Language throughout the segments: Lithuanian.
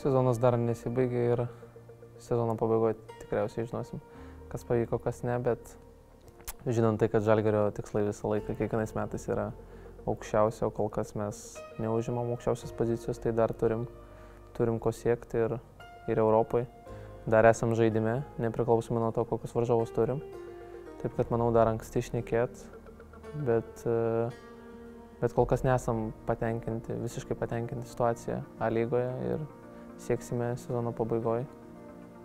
Sezonas dar nesibaigė ir sezono pabaigoje tikriausiai žinosim, kas pavyko, kas ne, bet žinant tai, kad žalgerio tikslai visą laiką kiekvienais metais yra aukščiausia, o kol kas mes neužimam aukščiausios pozicijos, tai dar turim, turim ko siekti ir, ir Europai. Dar esam žaidime, nepriklausomai nuo to, kokius varžovus turim. Taip kad manau dar anksti išnekėt, bet, bet kol kas nesam patenkinti, visiškai patenkinti situaciją A lygoje ir sieksime sezono pabaigoje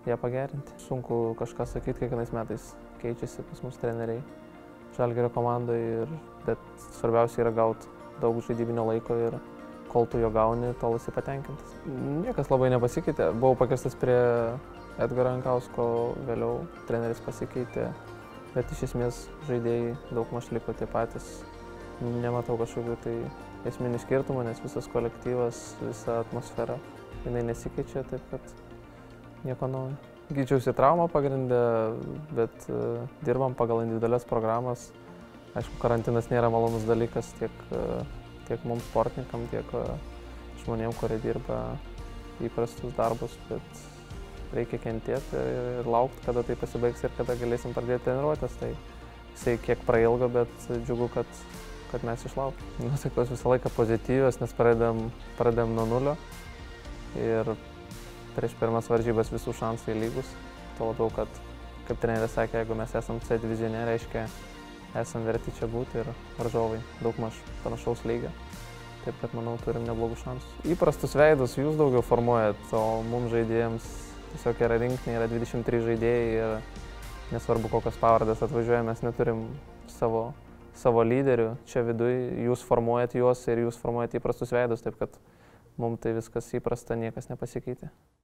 ją pagerinti. Sunku kažką sakyti, kiekvienais metais keičiasi pas mus treneriai žalgerio komandoje, ir, bet svarbiausia yra gauti daug žaidybinio laiko ir kol tu jo gauni, tol esi patenkintas. Niekas labai nepasikeitė. Buvau pakviestas prie Edgaro Ankausko, vėliau treneris pasikeitė, bet iš esmės žaidėjai daug maž liko tie patys. Nematau kažkokių tai esminių skirtumų, nes visas kolektyvas, visa atmosfera jinai nesikeičia, taip kad nieko naujo. Gydžiausi traumą pagrindę, bet uh, dirbam pagal individualias programas. Aišku, karantinas nėra malonus dalykas tiek, uh, tiek mums sportininkam, tiek uh, žmonėm, kurie dirba įprastus darbus, bet reikia kentėti ir laukti, kada tai pasibaigs ir kada galėsim pradėti treniruotis. Tai jisai kiek prailgo, bet džiugu, kad, kad mes išlaukėm. Nusikos visą laiką pozityvios, nes pradedam, pradedam nuo nulio ir prieš pirmas varžybas visų šansai lygus. Tuo labiau, kad, kaip treneris sakė, jeigu mes esam C divizione, reiškia, esam verti čia būti ir varžovai daug maž panašaus lygio. Taip kad, manau, turim neblogų šansų. Įprastus veidus jūs daugiau formuojat, o mums žaidėjams tiesiog yra rinkinė, yra 23 žaidėjai ir nesvarbu, kokios pavardės atvažiuoja, mes neturim savo, savo lyderių čia viduje, jūs formuojat juos ir jūs formuojat įprastus veidus, taip kad mums tai viskas įprasta, niekas nepasikeitė.